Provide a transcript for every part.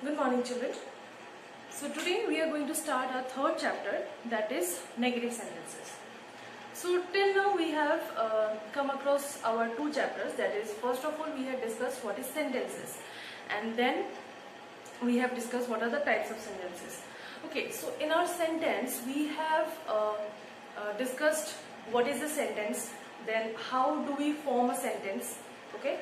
Good morning children. So today we are going to start our third chapter that is negative sentences. So till now we have uh, come across our two chapters that is first of all we have discussed what is sentences and then we have discussed what are the types of sentences. Okay so in our sentence we have uh, uh, discussed what is a sentence then how do we form a sentence okay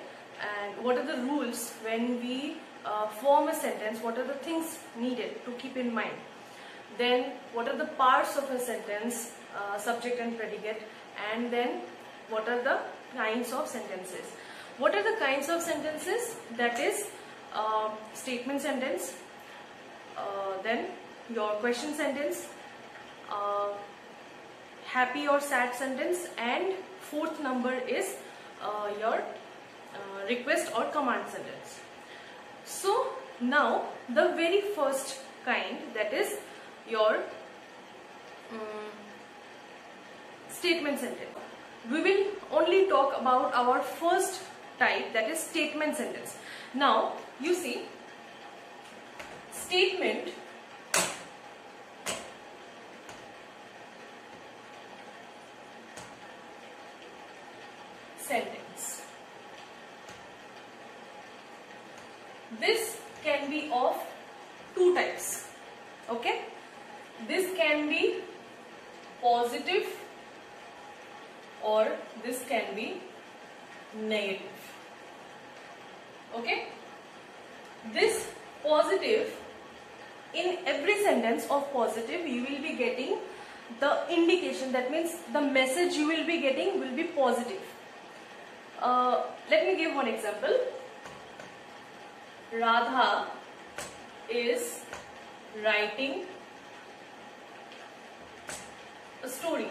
and what are the rules when we uh, form a sentence, what are the things needed to keep in mind. Then what are the parts of a sentence, uh, subject and predicate and then what are the kinds of sentences. What are the kinds of sentences? That is uh, statement sentence, uh, then your question sentence, uh, happy or sad sentence and fourth number is uh, your request or command sentence. So now the very first kind that is your um, statement sentence. We will only talk about our first type that is statement sentence. Now you see statement sentence. This can be of two types. Okay? This can be positive or this can be negative. Okay? This positive, in of positive, you will be getting the indication that means the message you will be getting will be positive. Uh, let me give one example. Radha is writing a story.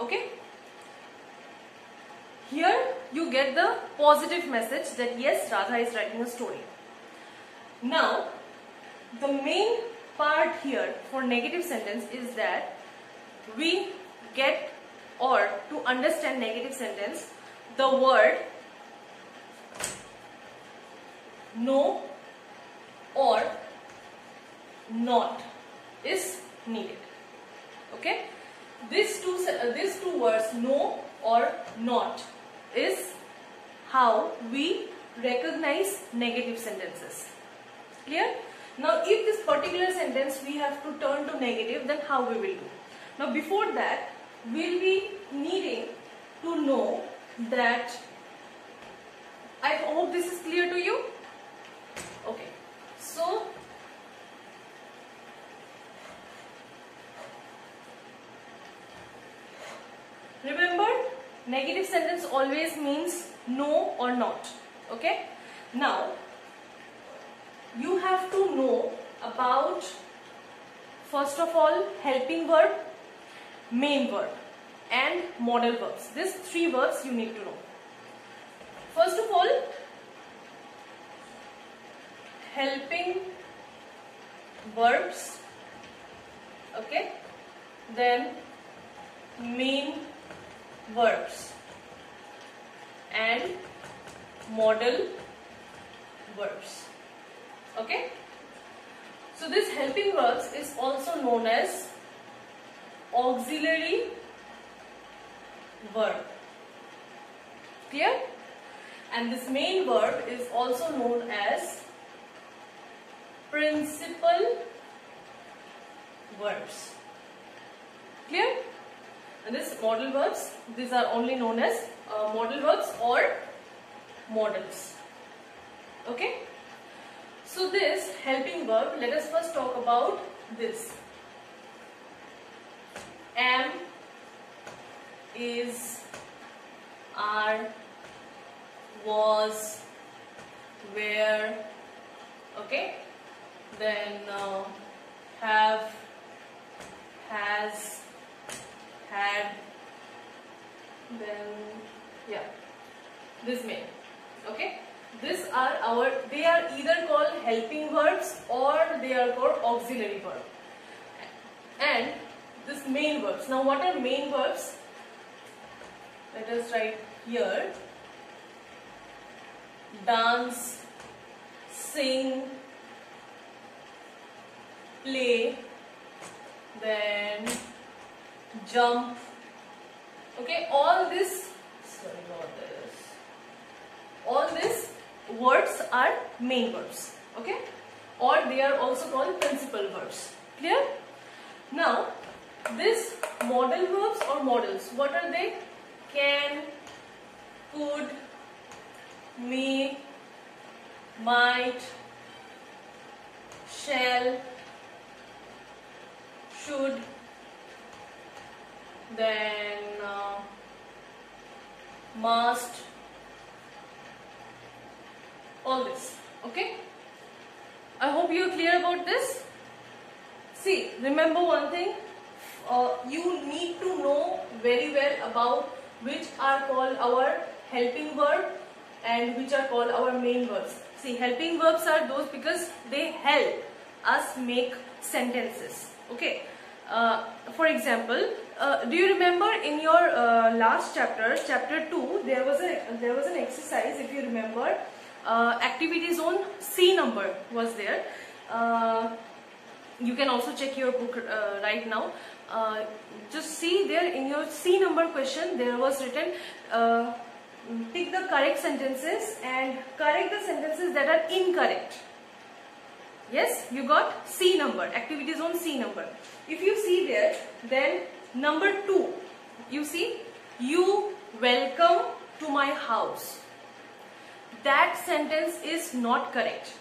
Okay? Here you get the positive message that yes, Radha is writing a story. Now, the main part here for negative sentence is that we get or to understand negative sentence, the word no or not is needed. Okay? These two, uh, these two words no or not is how we recognize negative sentences. Clear? Now if this particular sentence we have to turn to negative then how we will do? Now before that we'll be needing to know that I hope this is clear to you. Okay. So remember negative sentence always means no or not. Okay. Now you have to know about first of all helping verb main verb and modal verbs. These three verbs you need to know. First of all, helping verbs, okay, then main verbs and modal verbs, okay. So this helping verbs is also known as auxiliary verb. Clear? And this main verb is also known as principal verbs. Clear? And this modal verbs, these are only known as uh, modal verbs or modals. Okay? So this helping verb, let us first talk about this. Am is are was were okay? Then uh, have has had then yeah this may okay these are our they are either called helping verbs or they are called auxiliary verb and this main verbs. Now what are main verbs? Let us write here. Dance, sing, play, then jump. Okay, all this, sorry, not this. All these words are main verbs. Okay, or they are also called principal verbs. Clear? Now, this modal verbs or modals, what are they? Can, could, may, might, shall, should, then uh, must, all this. Okay? I hope you are clear about this. See, remember one thing. Uh, you need to know very well about which are called our helping verb and which are called our main verbs. See, helping verbs are those because they help us make sentences. Okay. Uh, for example, uh, do you remember in your uh, last chapter, chapter 2, there was a there was an exercise, if you remember, activity zone C number was there. Uh, you can also check your book uh, right now. Uh, just see there in your C number question, there was written uh, pick the correct sentences and correct the sentences that are incorrect. Yes, you got C number, activity zone C number. If you see there, then number 2, you see, you welcome to my house. That sentence is not correct.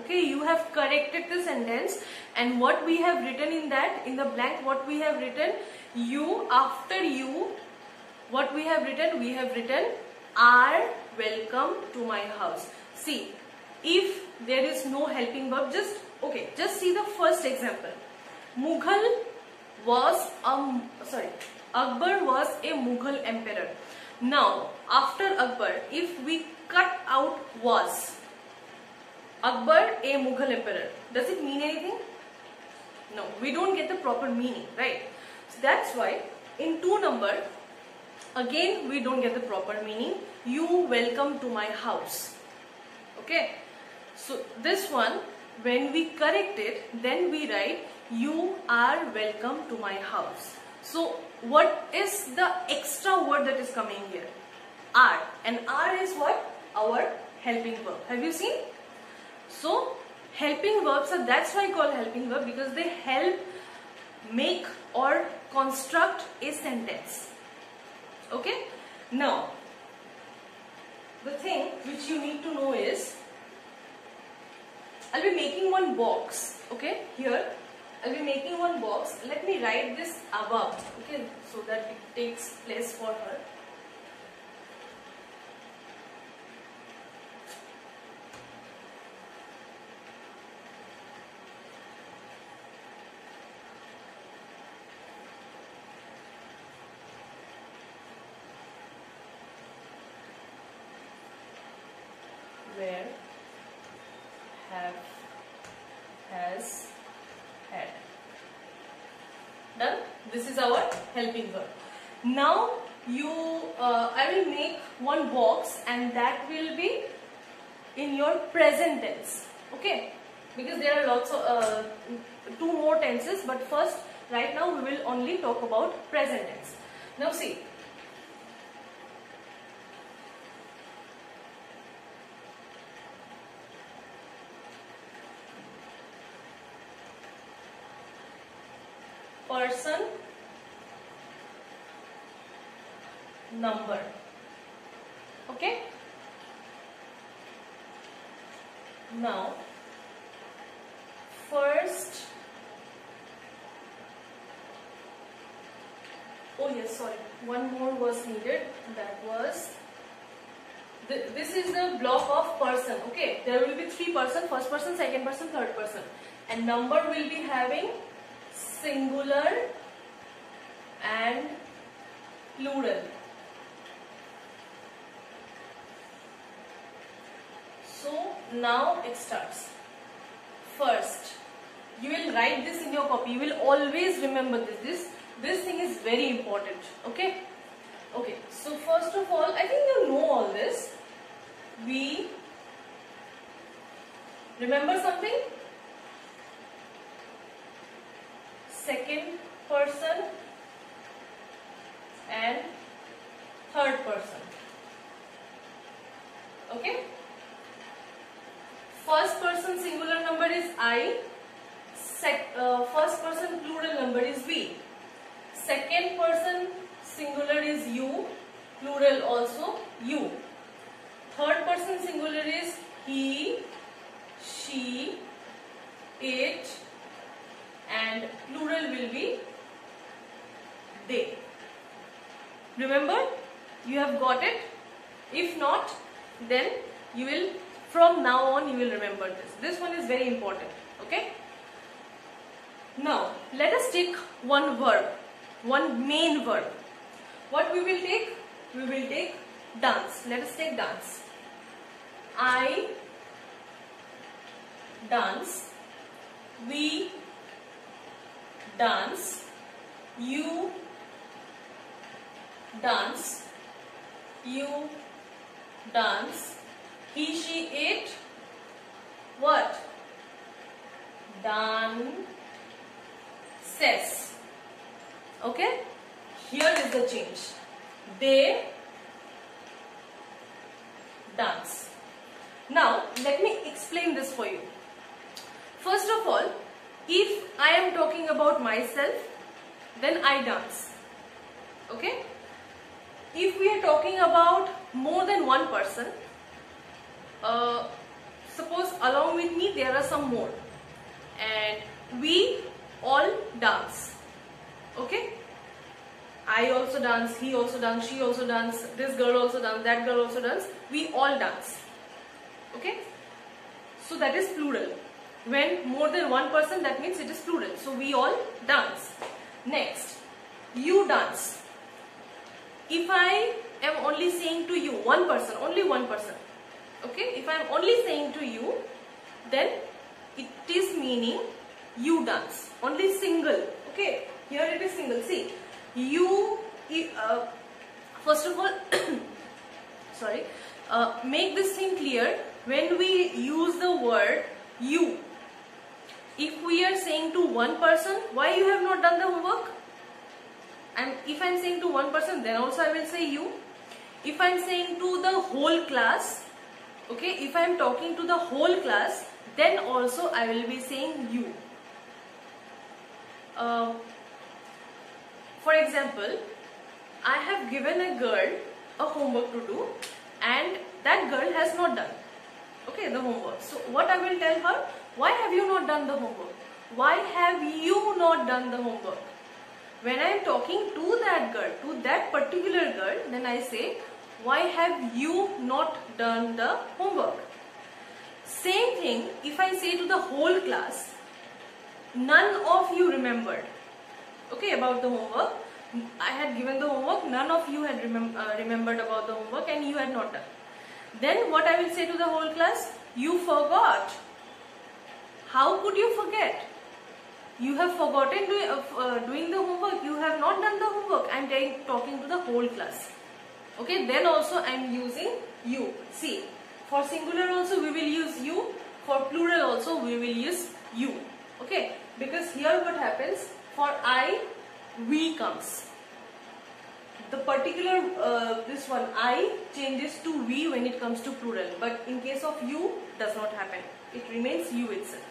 Okay, you have corrected the sentence and what we have written in that, in the blank, what we have written, you, after you, what we have written, we have written are welcome to my house. See, if there is no helping verb, just, okay, just see the first example. Mughal was a, sorry, Akbar was a Mughal emperor. Now, after Akbar, if we cut out was, Akbar a Mughal emperor, does it mean anything? No, we don't get the proper meaning, right? So that's why in two number, again we don't get the proper meaning. You welcome to my house. Okay. So this one, when we correct it, then we write you are welcome to my house. So what is the extra word that is coming here? Are. And are is what? Our helping verb. Have you seen? So helping verbs are that's why I call helping verb because they help make or construct a sentence. Okay? Now, the thing which you need to know is I'll be making one box. Okay? Here I'll be making one box. Let me write this above. Okay? So that it takes place for her. where have has had done this is our helping verb now you uh, I will make one box and that will be in your present tense okay? Because there are lots of uh, two more tenses but first right now we will only talk about present tense. Now see. Person number. Okay? Now first oh yes sorry one more was needed that was this is the block of person okay? There will be three person first person second person third person. And number will be having singular and plural. So now it starts. First, you will write this in your copy. You will always remember this. This this thing is very important. Okay. Okay. So first of all, I think you know all this. We Remember something? Second person and third person. Okay? First person singular number is I. Sec, uh, first person plural number is we. Second person singular is you. Plural also you. Third person singular is he, she, it and plural will be they. Remember? You have got it? If not, then you will, from now on, you will remember this. This one is very important. Okay? Now, let us take one verb, one main verb. What we will take? We will take dance. Let us take dance. I dance. We dance. You dance. You dance. He, she, it. What? Says. Okay? Here is the change. They dance. Now, let me explain this for you. First of all, if I am talking about myself, then I dance. Okay? If we are talking about more than one person, uh, suppose along with me there are some more. And we all dance. Okay? I also dance, he also dance, she also dance, this girl also dance, that girl also dance, we all dance. Okay? So that is plural. When more than one person that means it is plural. So we all dance. Next you dance. If I am only saying to you one person only one person okay if I am only saying to you then it is meaning you dance. Only single. Okay here it is single. See you uh, first of all sorry uh, make this thing clear. When we use the word you if we are saying to one person why you have not done the homework? And if I'm saying to one person then also I will say you. If I'm saying to the whole class okay if I am talking to the whole class then also I will be saying you. Uh, for example I have given a girl a homework to do and that girl has not done okay the homework. So what I will tell her? Why have you not done the homework? Why have you not done the homework? When I am talking to that girl to that particular girl then I say why have you not done the homework? Same thing if I say to the whole class, none of you remembered. Okay, about the homework. I had given the homework, none of you had remem uh, remembered about the homework and you had not done. Then what I will say to the whole class? You forgot. How could you forget? You have forgotten uh, uh, doing the homework. You have not done the homework. I am talking to the whole class okay then also I am using you. See for singular also we will use you. For plural also we will use you. Okay because here what happens? For I we comes. The particular uh, this one I changes to we when it comes to plural. But in case of you does not happen. It remains you itself.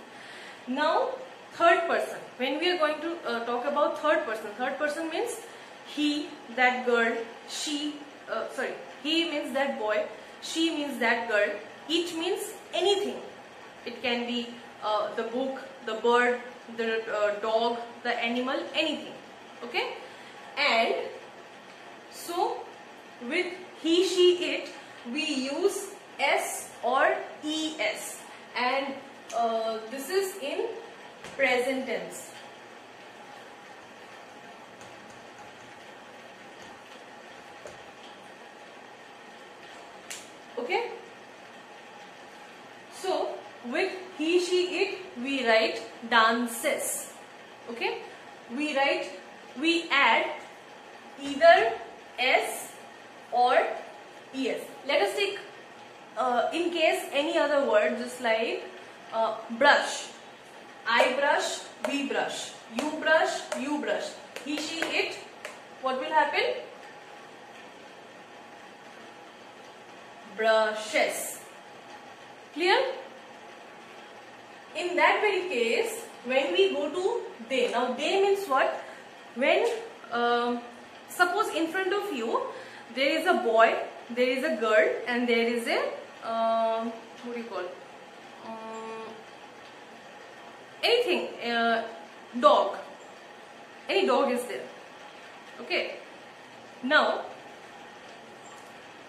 Now third person. When we are going to uh, talk about third person third person means he that girl she uh, sorry, he means that boy, she means that girl, it means anything. It can be uh, the book, the bird, the uh, dog, the animal, anything. Okay? And so with he, she, it, we use S or ES and uh, this is in present tense. Okay so with he she it we write dances okay we write we add either s or es let us take uh, in case any other word just like uh, brush. I brush, we brush. You brush, you brush. He, she, it. What will happen? Brushes. Clear? In that very case, when we go to they, now they means what? When, uh, suppose in front of you, there is a boy, there is a girl and there is a, uh, what do you call, um, anything, uh, dog, any dog is there, okay. Now,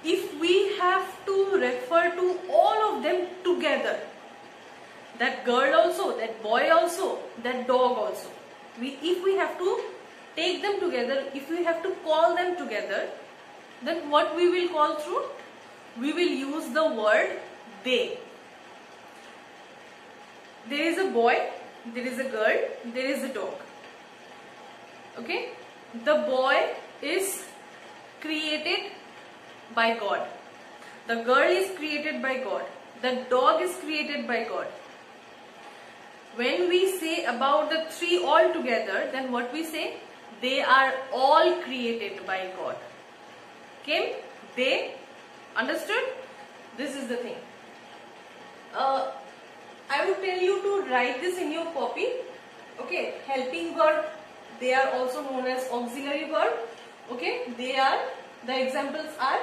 if we have to refer to all of them together, that girl also, that boy also, that dog also, we, if we have to take them together, if we have to call them together, then what we will call through? We will use the word they. There is a boy, there is a girl, there is a dog. Okay? The boy is created by God. The girl is created by God. The dog is created by God. When we say about the three all together, then what we say? They are all created by God. Came? They? Understood? This is the thing. Uh, I would tell you to write this in your copy. Okay, helping verb. They are also known as auxiliary verb. Okay, they are, the examples are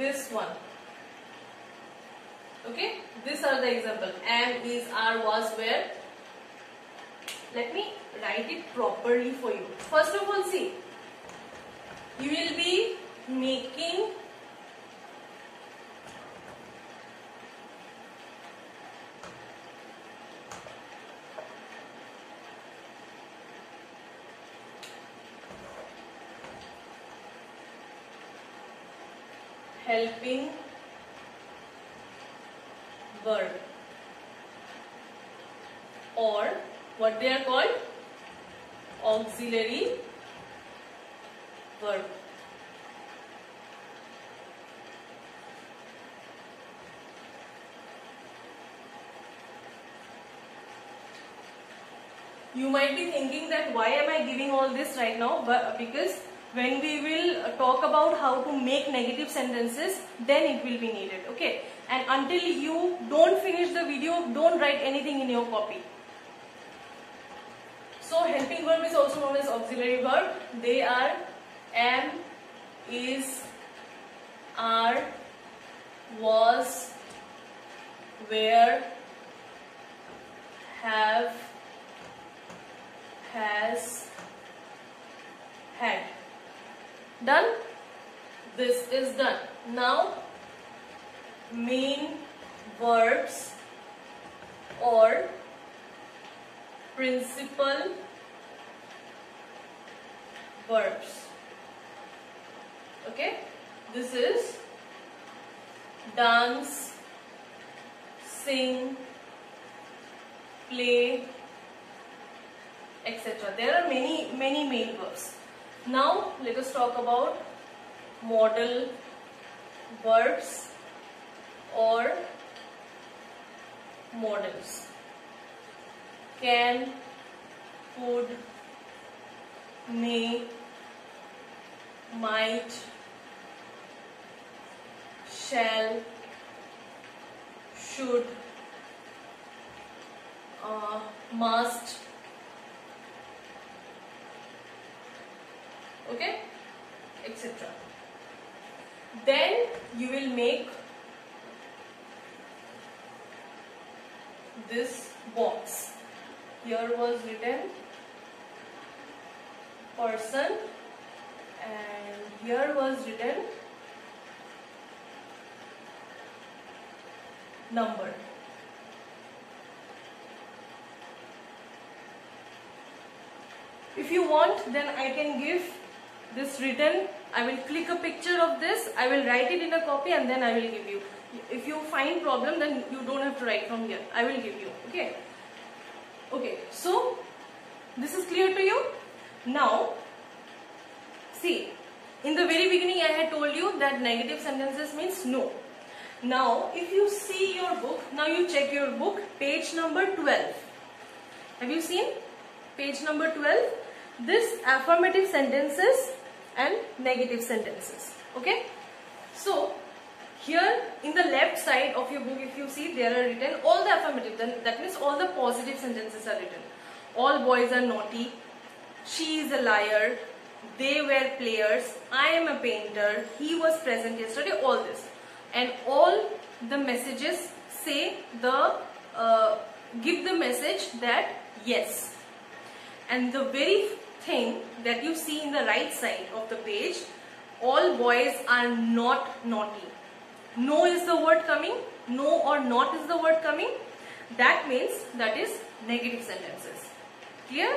this one. Okay, these are the example Am, is, are, was, were. Let me write it properly for you. First of all, see, you will be making helping verb or what they are called? Auxiliary verb you might be thinking that why am I giving all this right now? But because when we will talk about how to make negative sentences then it will be needed okay? And until you don't finish the video don't write anything in your copy. So helping verb is also known as auxiliary verb. They are am is are was where have has had done this is done now main verbs or principal verbs okay this is dance sing play etc. There are many, many main verbs. Now, let us talk about modal verbs or modals. Can, could, may, might, shall, should, uh, must, okay? Etc then you will make this box. Here was written person and here was written number. If you want then I can give this written I will click a picture of this I will write it in a copy and then I will give you if you find problem then you don't have to write from here I will give you okay okay so this is clear to you now see in the very beginning I had told you that negative sentences means no now if you see your book Now you check your book, page number 12. Have you seen? Page number 12. This affirmative sentences and negative sentences. Okay. So, here in the left side of your book if you see there are written all the affirmative. That means all the positive sentences are written. All boys are naughty. She is a liar. They were players. I am a painter. He was present yesterday. All this. And all the messages say the uh, give the message that yes. And the very thing that you see in the right side of the page all boys are not naughty. No is the word coming no or not is the word coming. That means that is negative sentences. Clear?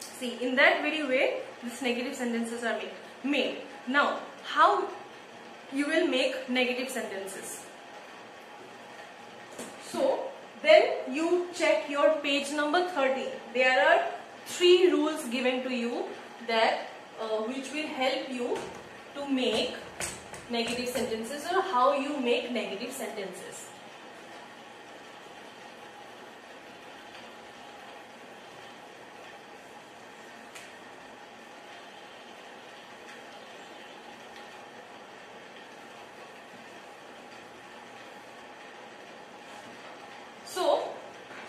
See in that very way these negative sentences are made. Made. Now how you will make negative sentences? So then you check your page number 30 there are three rules given to you that uh, which will help you to make negative sentences or how you make negative sentences. So,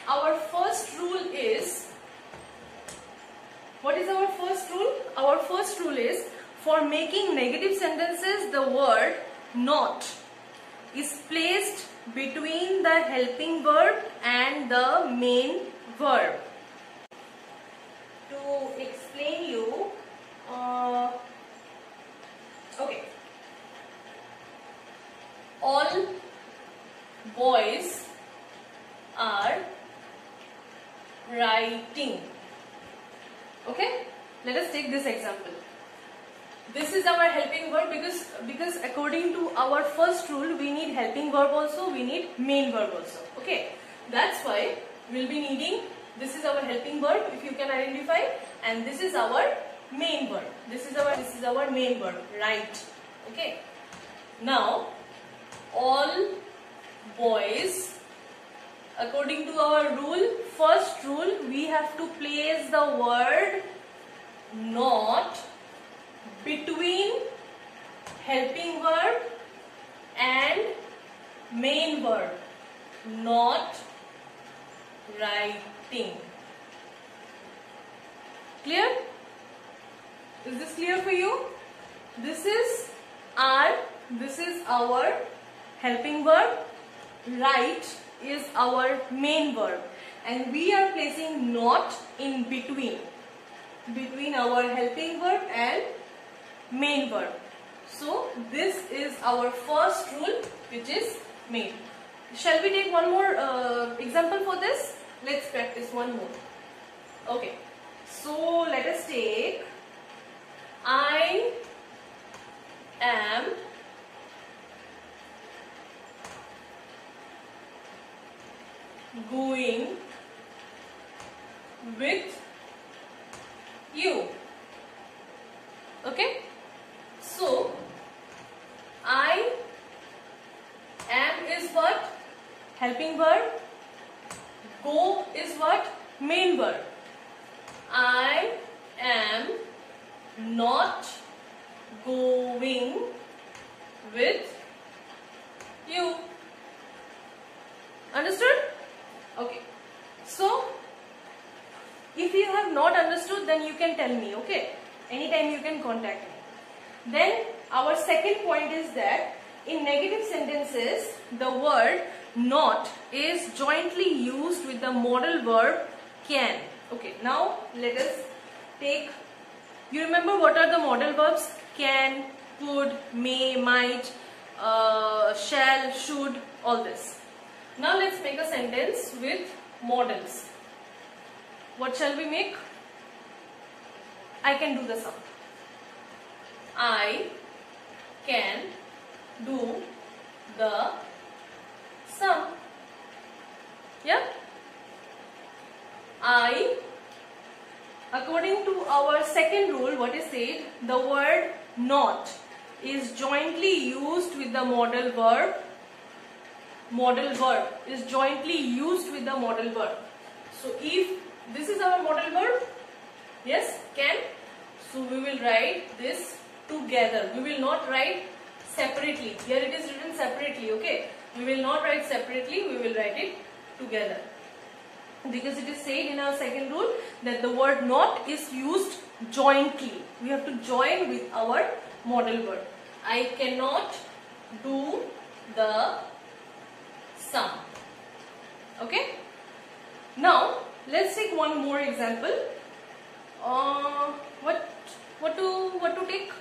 our first rule is, what is our first rule? Our first rule is for making negative sentences, the word not is placed between the helping verb and the main verb. To explain you, uh, okay, all boys are writing. Okay, let us take this example. This is our helping verb because because according to our first rule we need helping verb also we need main verb also. Okay? That's why we'll be needing this is our helping verb if you can identify and this is our main verb. This is our this is our main verb right? Okay? Now all boys according to our rule first rule we have to place the word not between helping verb and main verb not writing. Clear? Is this clear for you? This is our this is our helping verb. Write is our main verb. And we are placing not in between between our helping verb and main verb. So this is our first rule which is main. Shall we take one more uh, example for this? Let's practice one more. Okay. So let us take I am going with you. Okay. So, I am is what? Helping verb. Go is what? Main verb. I am not going with you. Understood? Okay. So, if you have not understood, then you can tell me, okay? Anytime you can contact me. Then our second point is that in negative sentences, the word not is jointly used with the modal verb can. Okay, now let us take, you remember what are the modal verbs? Can, could, may, might, uh, shall, should, all this. Now let's make a sentence with modals. What shall we make? I can do the sum. I can do the sum. Yeah? I, according to our second rule, what is said, the word not is jointly used with the modal verb modal verb is jointly used with the modal verb. So if this is our modal verb, yes, can. So we will write this together. We will not write separately. Here it is written separately, okay. We will not write separately, we will write it together. Because it is said in our second rule that the word not is used jointly. We have to join with our modal verb. I cannot do the sum. Okay. Now let's take one more example. Uh, what what to what to take?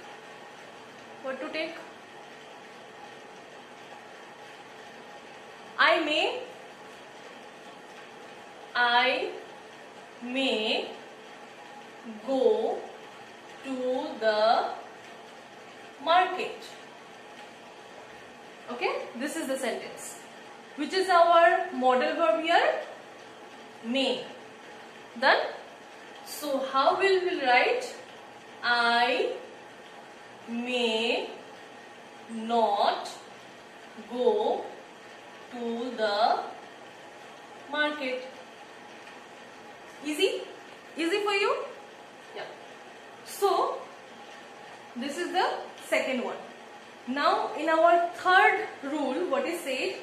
What to take? I may I may go to the market. Okay, this is the sentence. Which is our modal verb here? May. Done? So, how will we write? I may not go to the market. Easy? Easy for you? Yeah. So, this is the second one. Now, in our third rule, what is said?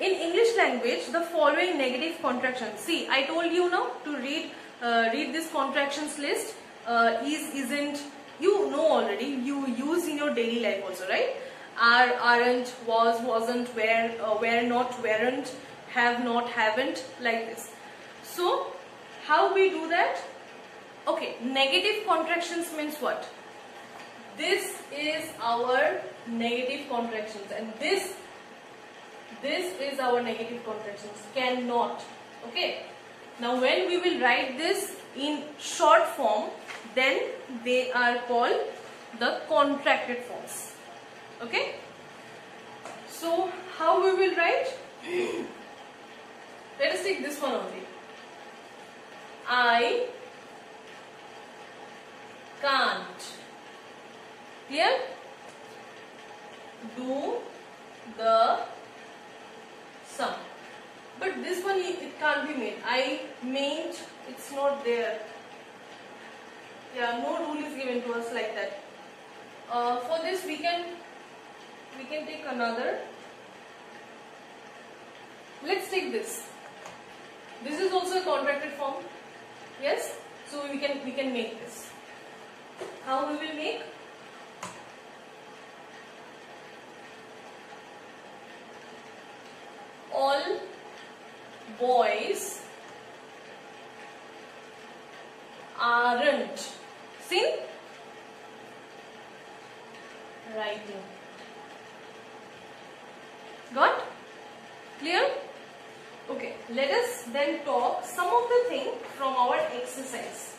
In English language, the following negative contractions. See, I told you now to read uh, read this contractions list. Uh, is, isn't, you know already. You use in your daily life also, right? Are, aren't, was, wasn't, were, uh, not, weren't, have not, haven't, like this. So, how we do that? Okay, negative contractions means what? This is our negative contractions and this this is our negative contractions cannot. Okay? Now when we will write this in short form then they are called the contracted forms. Okay? So how we will write? Let us take this one only. I can't. Clear? Do the sum. But this one it can't be made. I made it's not there. Yeah, no rule is given to us like that. Uh, for this we can we can take another. Let's take this. This is also a contracted form. Yes? So we can we can make this. How we will make? All boys aren't seen writing. Got? Clear? Okay, let us then talk some of the thing from our exercise.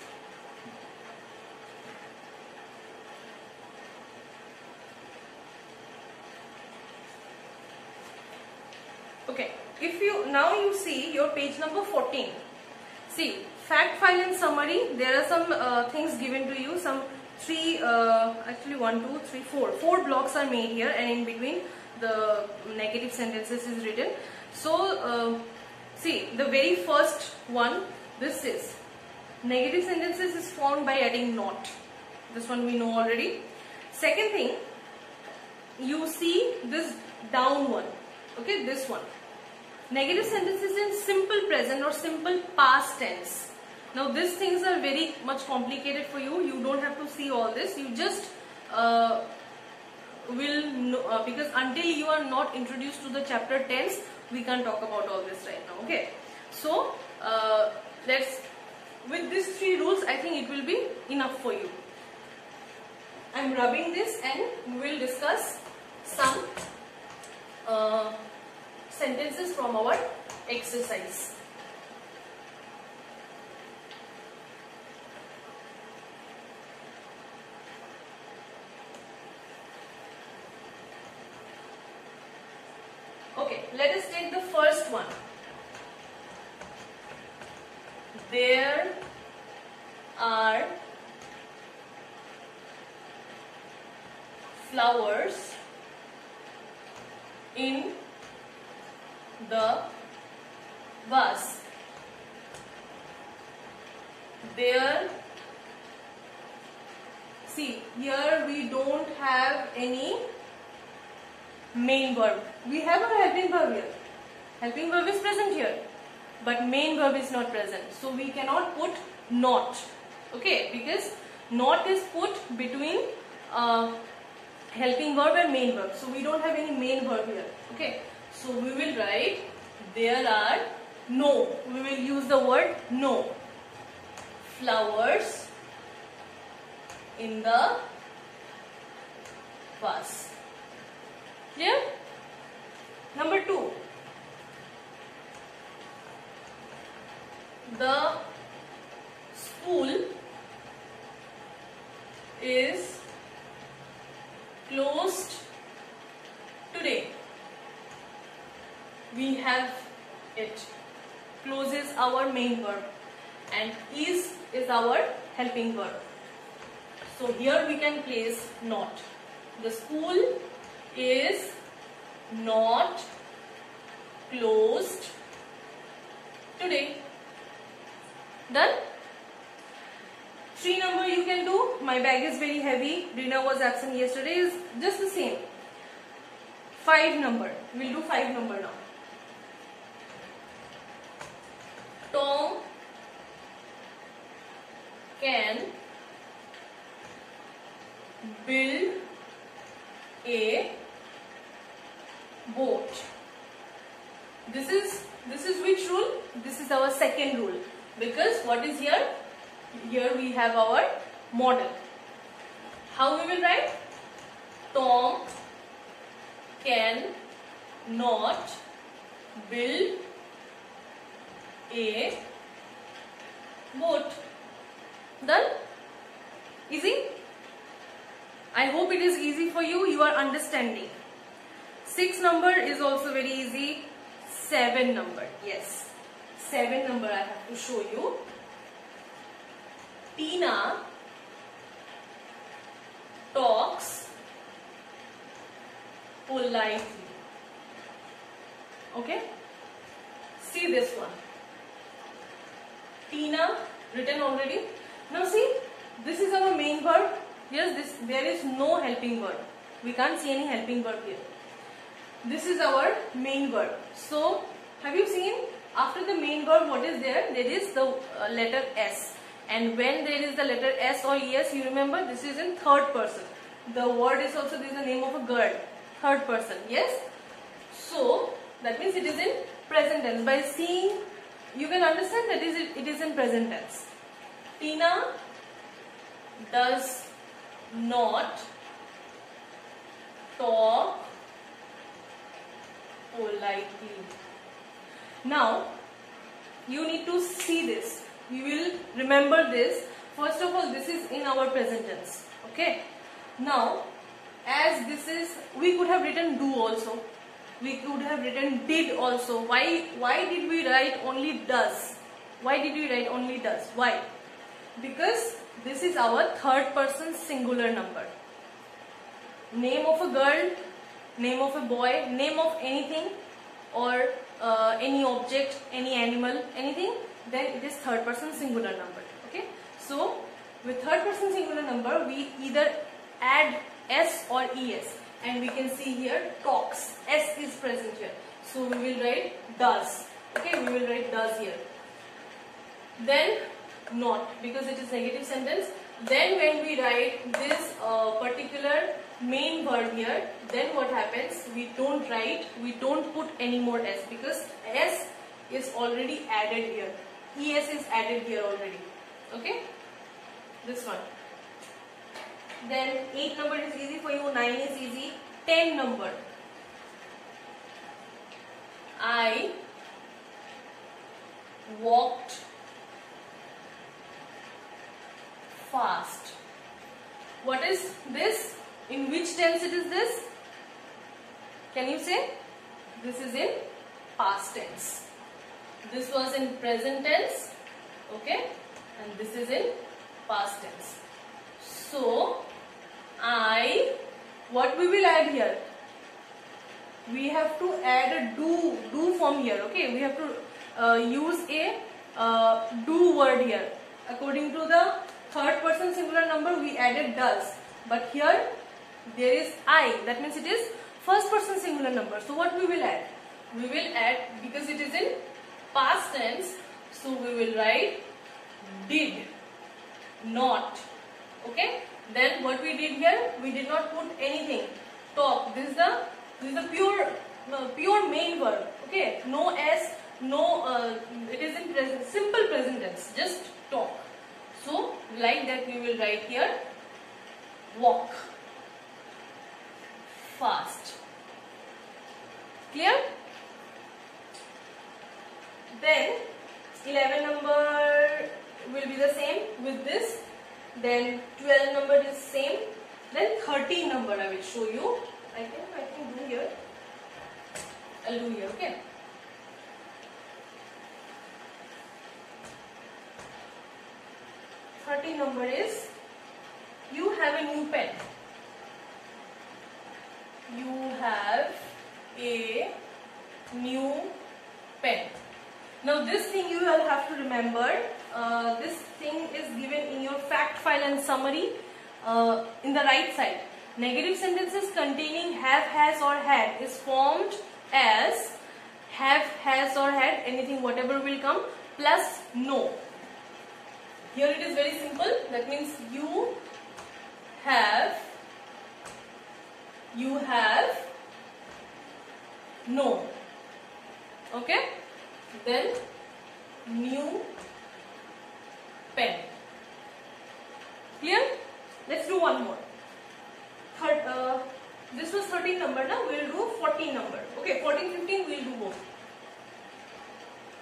Okay, if you now you see your page number 14. See, fact file and summary, there are some uh, things given to you, some three, uh, actually one, two, three, four. Four blocks are made here and in between the negative sentences is written. So, uh, see, the very first one, this is, negative sentences is formed by adding not. This one we know already. Second thing, you see this down one, okay, this one. Negative sentences in simple present or simple past tense. Now these things are very much complicated for you. You don't have to see all this. You just uh, will know, uh, because until you are not introduced to the chapter tense, we can't talk about all this right now. Okay. So uh, let's with these three rules, I think it will be enough for you. I'm rubbing this and we will discuss some uh, sentences from our exercise. Okay, let us take the first one. There are flowers in the bus there see here we don't have any main verb we have a helping verb here helping verb is present here but main verb is not present so we cannot not. Okay because not is put between uh, helping verb and main verb. So we don't have any main verb here. Okay so we will write there are no. We will use the word no. Flowers in the bus clear? Number 2 the school is closed today. We have it. Closes our main verb and is is our helping verb. So here we can place not. The school is not closed today. Done three number you can do. My bag is very heavy. Rina was absent yesterday. Is just the same. Five number. We'll do five number now. Tom can build a boat. This is this is which rule? This is our second rule. Because what is here? Here we have our modal. How we will write? Tom can not build a boat. Done? Easy? I hope it is easy for you. You are understanding. Six number is also very easy. Seven number. Yes. Seven number I have to show you. Tina talks politely. Okay? See this one. Tina written already. Now see, this is our main verb. Yes, this there is no helping verb. We can't see any helping verb here. This is our main verb. So, have you seen after the main verb what is there? There is the uh, letter S. And when there is the letter S or ES, you remember this is in third person. The word is also this is the name of a girl. Third person. Yes? So, that means it is in present tense. By seeing, you can understand that is it, it is in present tense. Tina does not talk politely. Now, you need to see this. You will remember this. First of all, this is in our present tense. Okay. Now, as this is, we could have written do also. We could have written did also. Why, why did we write only does? Why did we write only does? Why? Because this is our third person singular number. Name of a girl, name of a boy, name of anything or uh, any object, any animal, anything, then it is third person singular number. Okay. So, with third person singular number, we either add S or ES and we can see here talks. S is present here. So, we will write does. Okay, we will write does here. Then not because it is negative sentence. Then when we write this uh, particular main verb here, then what happens? We don't write, we don't put any more S because S is already added here. ES is added here already. Okay? This one. Then 8 number is easy for you, 9 is easy, 10 number. I walked fast. What is this? In which tense it is this? Can you say? This is in past tense. This was in present tense. Okay. And this is in past tense. So, I, what we will add here? we have to add a do do form here okay we have to uh, use a uh, do word here according to the third person singular number we added does but here there is I that means it is first person singular number so what we will add we will add because it is in past tense so we will write did not. Okay? Then what we did here we did not put anything. Talk this is the this is the pure no, pure main verb. Okay? No s no uh, it is in present simple present tense just talk. So like that we will write here walk. Fast. Clear then 11 number will be the same with this. Then 12 number is same. Then 13 number I will show you. I can I can do here. I'll do here okay? Thirteen number is you have a new pen. You have a new pen now this thing you will have to remember, uh, this thing is given in your fact file and summary uh, in the right side. Negative sentences containing have, has or had is formed as have, has or had, anything whatever will come plus no. Here it is very simple, that means you have, you have no. Okay? Then new pen. Clear? Let's do one more. Third, uh, this was 13 number now we'll do 14 number. Okay 14 15 we'll do both.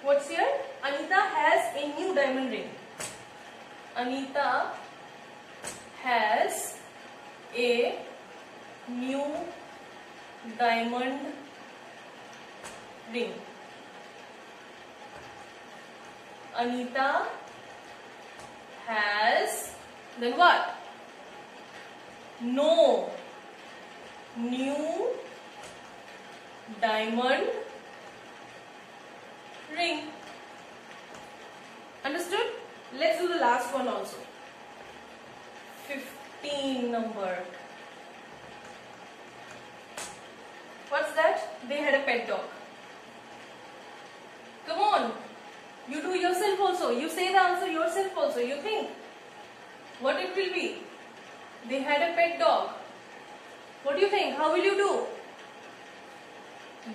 What's here? Anita has a new diamond ring. Anita has a new diamond ring Anita has then what? No new diamond ring. Understood? Let's do the last one also. 15 number. What's that? They had a pet dog. Come on. You do yourself also. You say the answer yourself also. You think what it will be. They had a pet dog. What do you think? How will you do?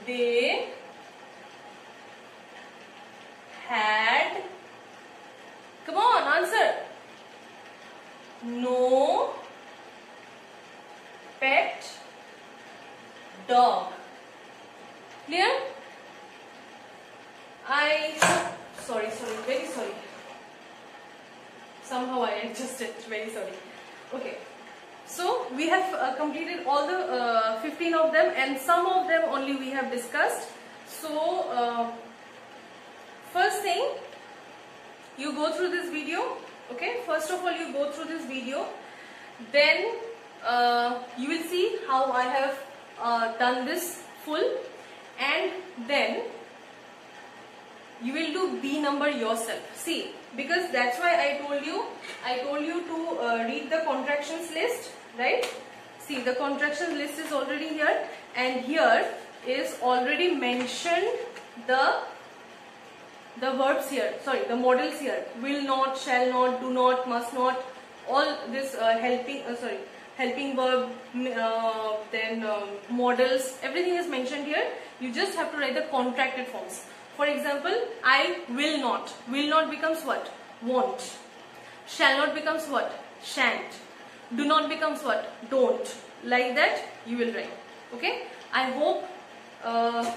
They had. Come on, answer. No pet dog. Clear? I sorry, sorry, very sorry. Somehow I adjusted, very sorry. Okay. So we have uh, completed all the uh, 15 of them and some of them only we have discussed. So uh, first thing, you go through this video. Okay, first of all you go through this video. Then uh, you will see how I have uh, done this full and then you will do B number yourself. See, because that's why I told you, I told you to uh, read the contractions list, right? See, the contractions list is already here and here is already mentioned the the verbs here, sorry, the modals here, will not, shall not, do not, must not, all this uh, helping, uh, sorry, helping verb, uh, then um, modals, everything is mentioned here. You just have to write the contracted forms. For example, I will not. Will not becomes what? Won't. Shall not becomes what? Shan't. Do not becomes what? Don't. Like that you will write. Okay. I hope uh,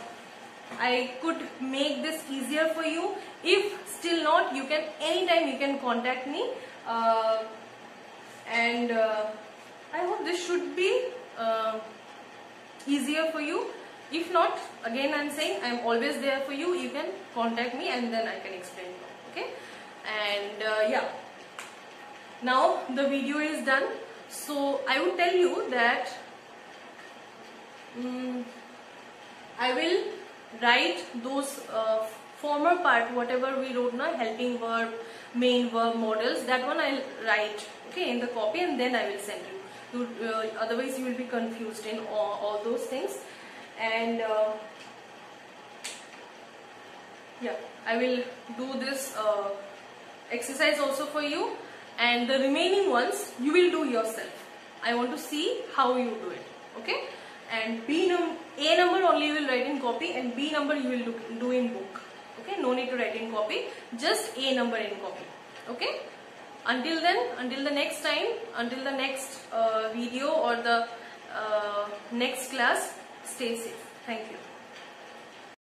I could make this easier for you. If still not, you can anytime you can contact me. Uh, and uh, I hope this should be uh, easier for you. If not, again I am saying I am always there for you. You can contact me and then I can explain. Okay? And uh, yeah. Now the video is done. So I would tell you that um, I will write those uh, former part whatever we wrote now helping verb main verb modals that one I'll write okay in the copy and then I will send you, you uh, otherwise you will be confused in all, all those things and uh, yeah I will do this uh, exercise also for you. And the remaining ones you will do yourself. I want to see how you do it okay? And B num A number only you will write in copy and B number you will do, in book okay? No need to write in copy just A number in copy okay? Until then until the next time until the next uh, video or the uh, next class stay safe. Thank you